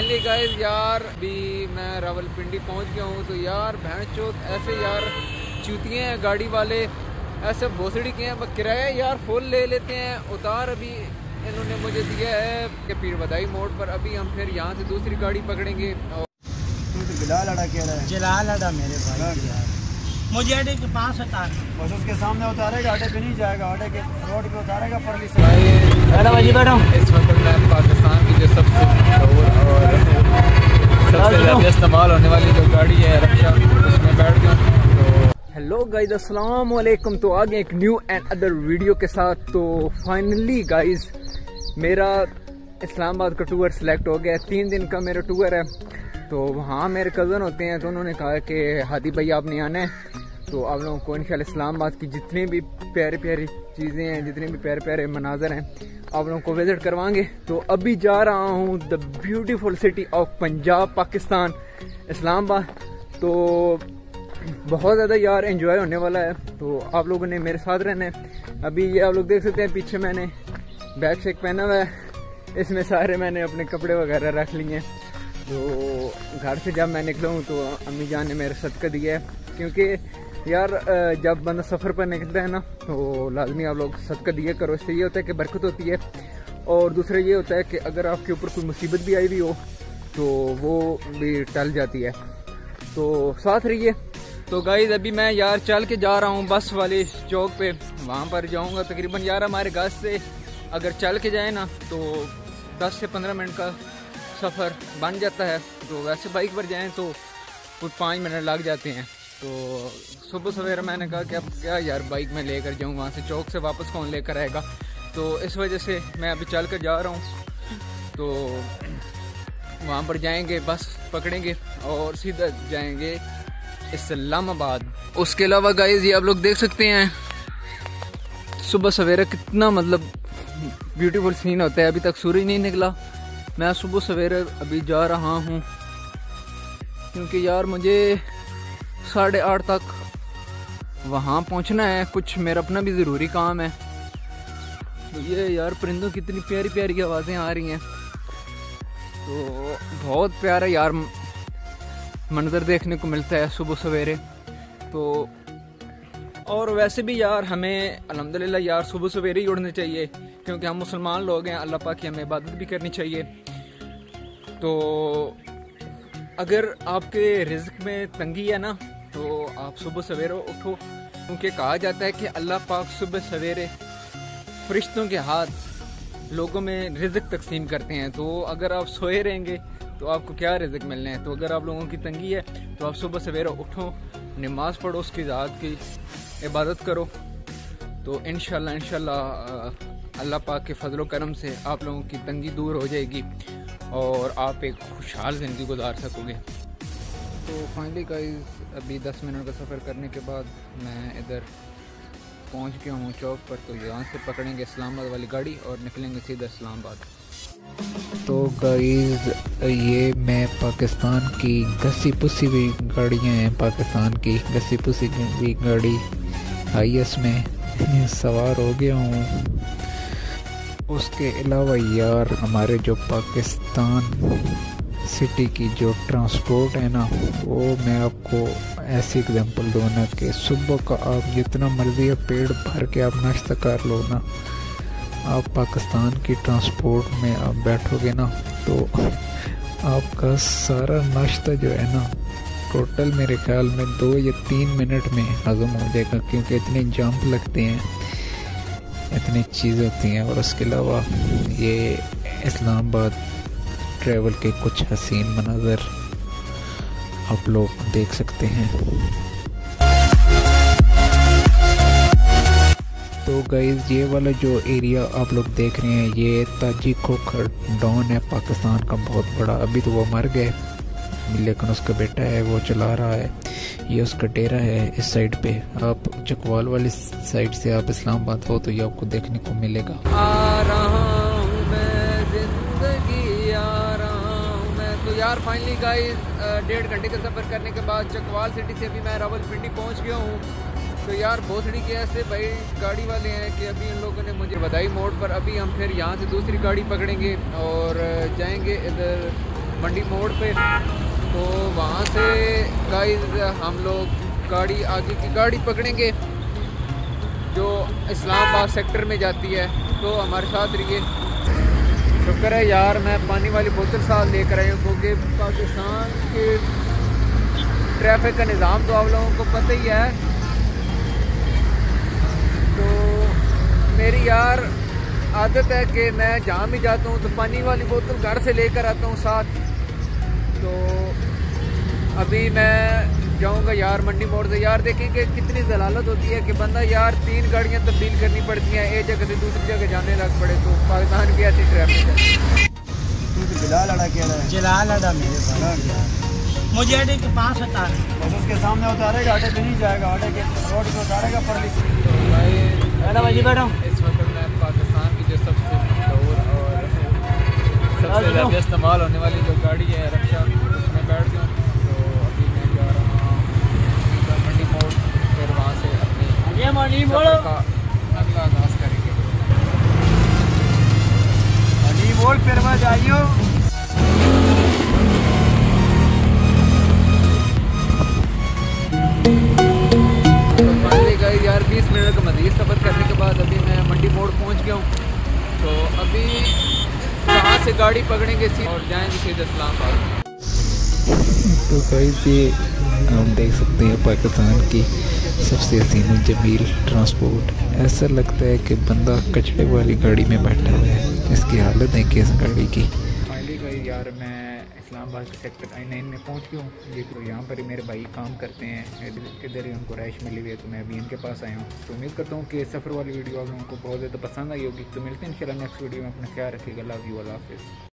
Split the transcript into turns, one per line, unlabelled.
Finally guys यार भी मैं रावलपिंडी पहुँच गया हूँ तो यार भैंस चौथ ऐसे यार चूतिए हैं गाड़ी वाले ऐसे भोसड़ी के हैं किराया यार फुल ले लेते हैं उतार अभी इन्होंने मुझे दिया है कि पीर बदाई मोड़ पर अभी हम फिर यहाँ से दूसरी गाड़ी पकड़ेंगे और
जलाल अड़ा कह रहा है।
जलाल अड़ा मेरे भाई यार। मुझे अड्डे के पास उतार
बस उसके सामने उतारेगा अड्डे पे नहीं जाएगा अड्डे के रोड पे उतारेगा परली से
भाई
हेलो भाई बैठो।
इस वक्त मैं पाकिस्तान की जो सबसे मशहूर और सबसे ज़्यादा इस्तेमाल होने वाली जो गाड़ी है रक्षा उसमें बैठ गया तो हेलो गाइज़ अस्सलाम वालेकुम तो आगे एक न्यू एंड अदर वीडियो के साथ। तो फाइनली गाइज़ मेरा इस्लामाबाद का टूर सेलेक्ट हो गया तीन दिन का मेरा टूर है। तो वहाँ मेरे कज़न होते हैं तो उन्होंने कहा कि हादी भाई आपने आना है। तो आप लोगों को इंशाल्लाह इस्लामाबाद की जितनी भी प्यारी प्यारी चीज़ें हैं, जितने भी प्यारे प्यारे मनाजर हैं, आप लोगों को विज़िट करवाएँगे। तो अभी जा रहा हूँ the beautiful city of Punjab, Pakistan, Islamabad. तो बहुत ज़्यादा यार एंजॉय होने वाला है। तो आप लोगों ने मेरे साथ रहना है। अभी ये आप लोग देख सकते हैं, पीछे मैंने बैग शेक पहना हुआ है। इसमें सारे मैंने अपने कपड़े वगैरह रख लिए हैं। तो घर से जब मैं निकला तो अम्मी जान ने मेरा सदका दिया है। क्योंकि यार जब बंदा सफ़र पर निकलता है ना तो लाजमी आप लोग सदका दिया करो। इससे ये होता है कि बरकत होती है। और दूसरा ये होता है कि अगर आपके ऊपर कोई मुसीबत भी आई हुई हो तो वो भी टल जाती है। तो साथ रहिए। तो गाइज़ अभी मैं यार चल के जा रहा हूँ बस वाले चौक पे। वहाँ पर जाऊँगा तकरीबन यार हमारे घर से। अगर चल के जाए ना तो 10 से 15 मिनट का सफ़र बन जाता है। तो वैसे बाइक पर जाएँ तो कुछ पाँच मिनट लग जाते हैं। तो सुबह सवेरे मैंने कहा कि अब क्या यार बाइक में लेकर जाऊँ, वहाँ से चौक से वापस कौन लेकर आएगा? तो इस वजह से मैं अभी चल कर जा रहा हूँ। तो वहाँ पर जाएँगे, बस पकड़ेंगे और सीधा जाएँगे इस्लामाबाद। उसके अलावा गाइज़ ये आप लोग देख सकते हैं, सुबह सवेरे कितना मतलब ब्यूटीफुल सीन होता है। अभी तक सूरज नहीं निकला। मैं सुबह सवेरे अभी जा रहा हूँ, क्योंकि यार मुझे साढ़े आठ तक। वहाँ पहुँचना है, कुछ मेरा अपना भी ज़रूरी काम है। ये यार परिंदों की इतनी प्यारी प्यारी आवाज़ें आ रही हैं। तो बहुत प्यारा यार मंजर देखने को मिलता है सुबह सवेरे। तो और वैसे भी यार हमें अलहमदिल्ला यार सुबह सवेरे ही उड़ने चाहिए, क्योंकि हम मुसलमान लोग हैं, अल्लाह पाक की हमें इबादत भी करनी चाहिए। तो अगर आपके रिज्क में तंगी है ना तो आप सुबह सवेरे उठो, क्योंकि कहा जाता है कि अल्लाह पाक सुबह सवेरे फरिश्तों के हाथ लोगों में रिज्क तकसीम करते हैं। तो अगर आप सोए रहेंगे तो आपको क्या रिज्क मिलने हैं? तो अगर आप लोगों की तंगी है तो आप सुबह सवेरे उठो, नमाज़ पढ़ो, उसकी ज़ात की इबादत करो। तो इन इनशाला अल्लाह पाक के फजल करम से आप लोगों की तंगी दूर हो जाएगी। और आप एक खुशहाल ज़िंदगी गुजार सकोगे। तो फाइनली गाइस अभी 10 मिनट का सफ़र करने के बाद मैं इधर पहुँच गया हूँ चौक पर तो यहाँ से पकड़ेंगे इस्लामाबाद वाली गाड़ी और निकलेंगे सीधा इस्लामाबाद।
तो गाइस ये मैं पाकिस्तान की घसी पुसी हुई गाड़ियाँ हैं, पाकिस्तान की घसी पुसी हुई गाड़ी। आईएस में सवार हो गया हूँ। उसके अलावा यार, हमारे जो पाकिस्तान सिटी की जो ट्रांसपोर्ट है ना, वो मैं आपको ऐसी एग्जांपल दूँ ना कि सुबह का आप जितना मर्ज़ी है पेड़ भर के आप नाश्ता कर लो ना, आप पाकिस्तान की ट्रांसपोर्ट में आप बैठोगे ना तो आपका सारा नाश्ता जो है ना टोटल मेरे ख्याल में दो या तीन मिनट में हज़म हो जाएगा, क्योंकि इतने जंप लगते हैं। इतनी चीज़ें होती हैं और उसके अलावा ये इस्लामाबाद ट्रैवल के कुछ हसीन मनाजर आप लोग देख सकते हैं। तो गाइज़ ये वाला जो एरिया आप लोग देख रहे हैं, ये ताजी खोखर डॉन है, पाकिस्तान का बहुत बड़ा। अभी तो वो मर गए। लेकिन उसका बेटा है, वो चला रहा है। ये उसका डेरा है इस साइड पे। आप चकवाल वाली साइड से आप इस्लामाबाद हो तो ये आपको देखने को मिलेगा।
आ रहा हूँ मैं, ज़िंदगी आ रहा हूँ मैं। तो यार फाइनली गाइस डेढ़ घंटे का सफ़र करने के बाद चकवाल सिटी से अभी मैं रावलपिंडी पहुँच गया हूँ। तो यार, भोसड़ी के ऐसे भाई गाड़ी वाले हैं कि अभी इन लोगों ने मुझे बधाई मोड़ पर, अभी हम फिर यहाँ से दूसरी गाड़ी पकड़ेंगे और जाएँगे इधर मंडी मोड़ पे। तो वहाँ से गाइस हम लोग गाड़ी आगे की गाड़ी पकड़ेंगे, जो इस्लामाबाद सेक्टर में जाती है। तो हमारे साथ रहिए। शुक्र है यार, मैं पानी वाली बोतल साथ लेकर आई हूँ, क्योंकि पाकिस्तान के ट्रैफ़िक का निज़ाम तो आप लोगों को पता ही है। तो मेरी यार आदत है कि मैं जहाँ भी जाता हूँ तो पानी वाली बोतल घर से लेकर आता हूँ साथ। तो अभी मैं जाऊँगा यार मंडी मोड़ से। यार देखेंगे कितनी जलालत होती है कि बंदा यार तीन गाड़ियाँ तब्दील करनी पड़ती हैं एक जगह से दूसरी जगह जाने लग पड़े तो पाकिस्तान की ऐसी ट्रैफ़िक है।
तू तो बिलाल अड़ा के रहा है।
जलाल अड़ा मेरे पास मुझे अड्डे के पास उतार।
बस उसके सामने उतारेगा ऑटो पे नहीं जाएगा ऑटो के रोड पे उतारेगा परली से
तो भाई
बैठो।
इस वक्त मैं पाकिस्तान की जो सबसे सबसे ज़्यादा इस्तेमाल होने वाली जो गाड़ी है रक्षा उसमें बैठ गया। तो अभी मैं जा रहा हूँ मंडी मोड़ फिर वहाँ से अपनी
मंडी
का अगला आगाज़ करेंगे।
अली बोल फिर मैं जाइयो।
तो यार 20 मिनट का मजीद सफ़र करने के बाद अभी मैं मंडी मोड़ पहुँच गया हूँ। तो अभी से गाड़ी पकड़ेंगे और जाएँगे सीधे इस्लामाबाद
तो गाइस ये आप देख सकते हैं पाकिस्तान की सबसे हसीन जमील ट्रांसपोर्ट। ऐसा लगता है कि बंदा कचड़े वाली गाड़ी में बैठा हुआ है। इसकी हालत है कि इस गाड़ी की। इस्लामाबाद के सेक्टर आई नाइन में पहुँच गया हूँ। ये तो यहाँ पर ही मेरे भाई काम करते हैं। इधर इधर ही उनको रैश मिली हुई है तो मैं अभी इनके पास आया हूँ। तो उम्मीद करता हूँ कि सफ़र वाली वीडियो आप लोगों को बहुत ज़्यादा पसंद आई होगी तो मिलते हैं इन नेक्स्ट वीडियो में अपना ख्याल रखिएगा। लव यू अल्लाह हाफिज़